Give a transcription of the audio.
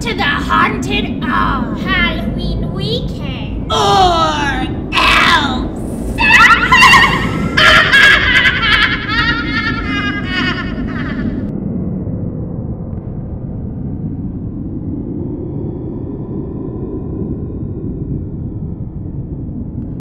To the haunted uh,